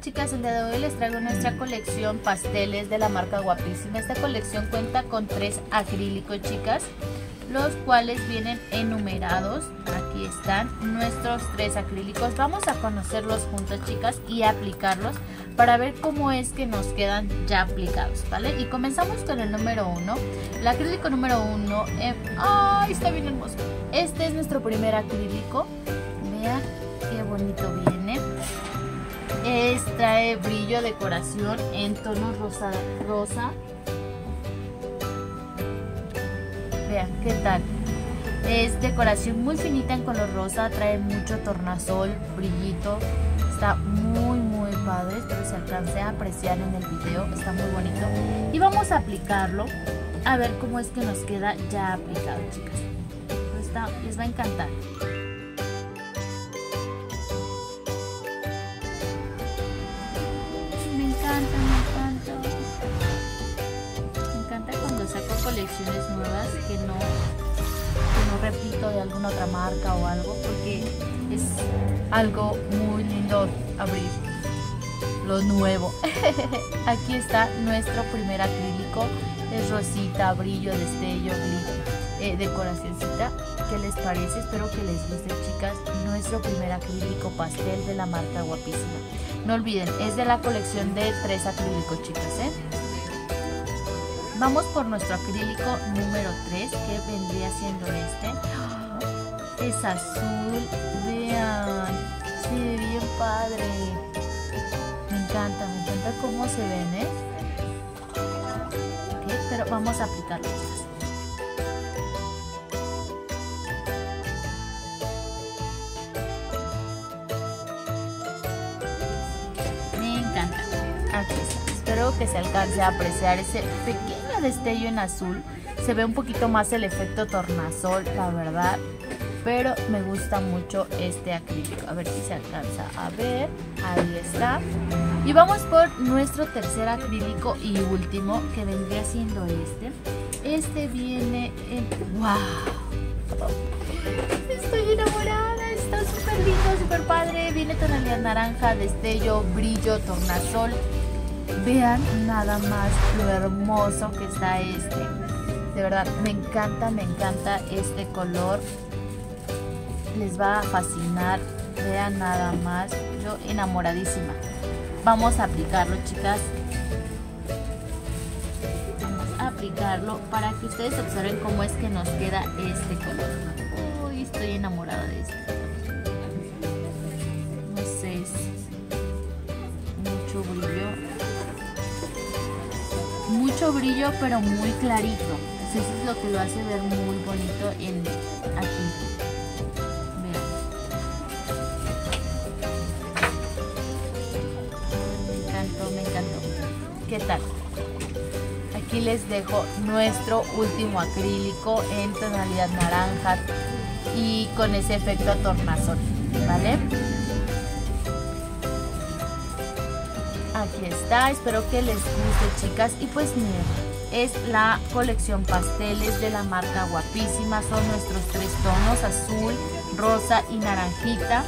chicas, el día de hoy les traigo nuestra colección pasteles de la marca Guapísima. Esta colección cuenta con tres acrílicos chicas, los cuales vienen enumerados. Aquí están nuestros tres acrílicos. Vamos a conocerlos juntos chicas y aplicarlos para ver cómo es que nos quedan ya aplicados, ¿vale? Y comenzamos con el número uno. El acrílico número uno, eh, ¡ay! Está bien hermoso. Este es nuestro primer acrílico. Vean qué bonito viene. Es, trae brillo, decoración en tono rosa, rosa. Vean, ¿qué tal? Es decoración muy finita en color rosa, trae mucho tornasol, brillito. Está muy, muy padre, espero se alcance a apreciar en el video, está muy bonito. Y vamos a aplicarlo, a ver cómo es que nos queda ya aplicado, chicas. Está, les va a encantar. Colecciones nuevas que no, no repito de alguna otra marca o algo porque es algo muy lindo abrir lo nuevo. Aquí está nuestro primer acrílico, es rosita, brillo, destello, eh, decoracióncita. ¿Qué les parece? Espero que les guste chicas. Nuestro primer acrílico pastel de la marca Guapísima. No olviden, es de la colección de tres acrílicos chicas, ¿eh? Vamos por nuestro acrílico número 3, que vendría siendo este. Es azul, vean, se ve bien padre. Me encanta, me encanta cómo se ven, ¿eh? pero vamos a aplicarlo, Me encanta. Aquí está. Espero que se alcance a apreciar ese pequeño destello en azul. Se ve un poquito más el efecto tornasol, la verdad. Pero me gusta mucho este acrílico. A ver si se alcanza a ver. Ahí está. Y vamos por nuestro tercer acrílico y último, que vendría siendo este. Este viene en... ¡Wow! Estoy enamorada, está súper lindo, súper padre. Viene tonalidad naranja, destello, brillo, tornasol. Vean nada más lo hermoso que está este. De verdad, me encanta, me encanta este color. Les va a fascinar. Vean nada más. Yo enamoradísima. Vamos a aplicarlo, chicas. Vamos a aplicarlo para que ustedes observen cómo es que nos queda este color. Uy, estoy enamorada de esto. No sé, mucho brillo mucho brillo pero muy clarito. eso es lo que lo hace ver muy bonito en aquí. Me encantó, me encantó. ¿Qué tal? Aquí les dejo nuestro último acrílico en tonalidad naranja y con ese efecto tornasol, ¿vale? Aquí está, espero que les guste chicas. Y pues miren, es la colección pasteles de la marca Guapísima. Son nuestros tres tonos, azul, rosa y naranjita.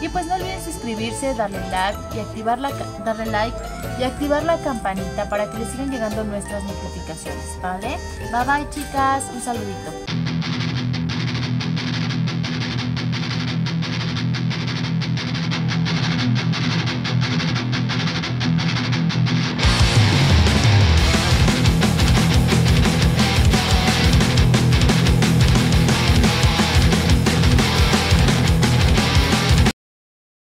Y pues no olviden suscribirse, darle like y activar la, darle like y activar la campanita para que les sigan llegando nuestras notificaciones, ¿vale? Bye bye chicas, un saludito.